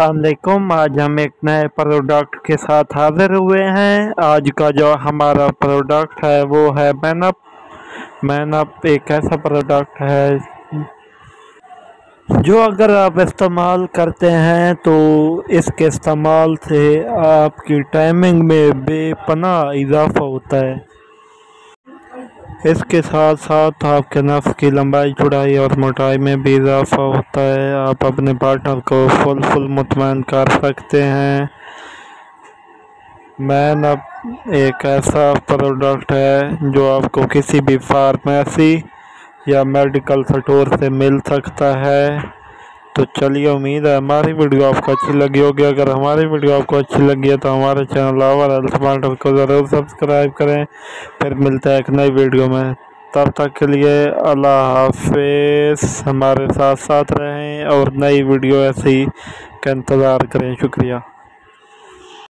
असलकुम आज हम एक नए प्रोडक्ट के साथ हाजिर हुए हैं। आज का जो हमारा प्रोडक्ट है, वो है मैनअप मैनअप एक ऐसा प्रोडक्ट है, जो अगर आप इस्तेमाल करते हैं तो इसके इस्तेमाल से आपकी टाइमिंग में बेपना इजाफ़ा होता है। इसके साथ साथ आपके नफ की लंबाई, चौड़ाई और मोटाई में भी इजाफा होता है। आप अपने पार्टनर को फुल फुल मुतमैन कर सकते हैं। मैन अब एक ऐसा प्रोडक्ट है जो आपको किसी भी फार्मेसी या मेडिकल स्टोर से मिल सकता है। तो चलिए उम्मीद है हमारी वीडियो आपको अच्छी लगी होगी। अगर हमारी वीडियो आपको अच्छी लगी है तो हमारे चैनल आवर हेल्थ को ज़रूर सब्सक्राइब करें। फिर मिलते हैं एक नई वीडियो में। तब तक के लिए अल्लाह हाफि हमारे साथ साथ रहें और नई वीडियो ऐसी का इंतज़ार करें। शुक्रिया।